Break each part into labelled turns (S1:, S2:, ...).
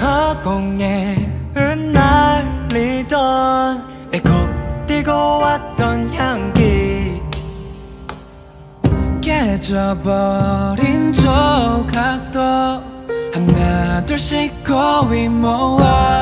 S1: 허공에 흩날리던 내콕 뛰고 왔던 향기 깨져버린 조각도 하나 둘씩 고이 모아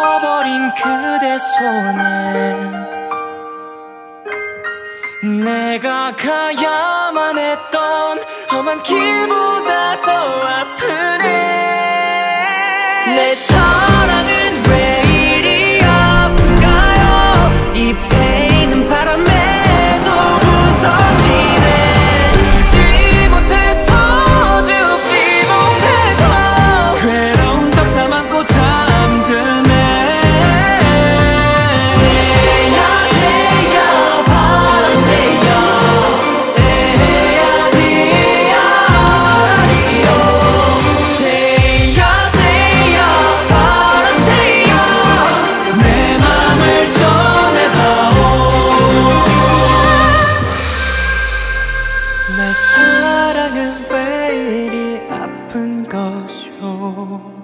S1: 그대 손에 내가 가야만 했던 험한 길보다 더 아프네 내 삶. 내 사랑은 왜 이리 아픈 거죠?